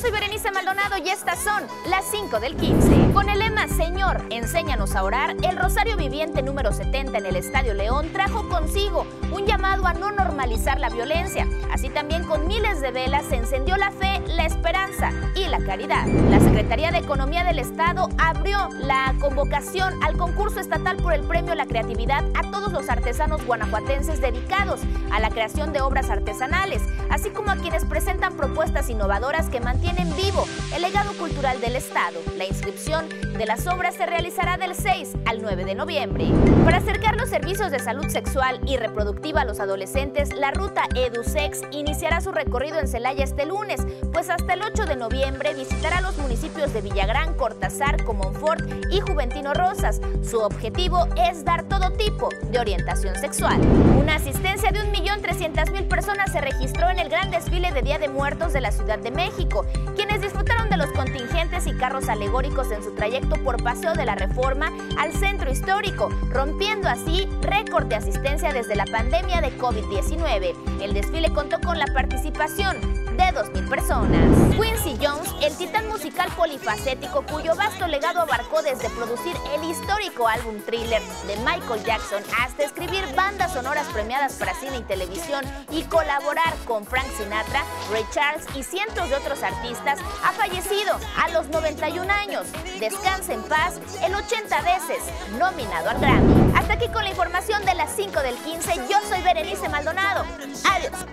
Soy Berenice Maldonado y estas son las 5 del 15. Con el lema Señor, enséñanos a orar, el Rosario Viviente número 70 en el Estadio León trajo consigo un llamado a no normalizar la violencia. Así también con miles de velas se encendió la fe, la esperanza y la caridad. La Secretaría de Economía del Estado abrió la convocación al concurso estatal por el Premio la Creatividad a todos los artesanos guanajuatenses dedicados a la creación de obras artesanales, así como a quienes presentan propuestas innovadoras que mantienen vivo el legado cultural del Estado. La inscripción de las obras se realizará del 6 al 9 de noviembre. Para acercar los servicios de salud sexual y reproductiva a los adolescentes, la ruta EduSex iniciará su recorrido en Celaya este lunes, pues hasta el 8 de noviembre visitará los municipios de Villagrán, Cortázar, Comonfort y Juventino Rosas. Su objetivo es dar todo tipo de orientación sexual. Una asistencia de 1.300.000 personas se registró en el gran desfile de Día de Muertos de la Ciudad de México, quienes disfrutaron de los contingentes y carros alegóricos en su trayecto por Paseo de la Reforma al centro histórico, rompiendo así récord de asistencia desde la pandemia de COVID-19. El desfile contó con la participación de 2.000 personas. Quincy Jones, el titán musical polifacético cuyo vasto legado abarcó desde producir el histórico álbum thriller de Michael Jackson hasta escribir bandas sonoras premiadas para cine y televisión y colaborar con Frank Sinatra, Ray Charles y cientos de otros artistas, ha fallecido a los 91 años. Descansa en paz el 80 veces nominado al Grammy. Hasta aquí con la información de las 5 del 15, yo soy Berenice Maldonado. Adiós.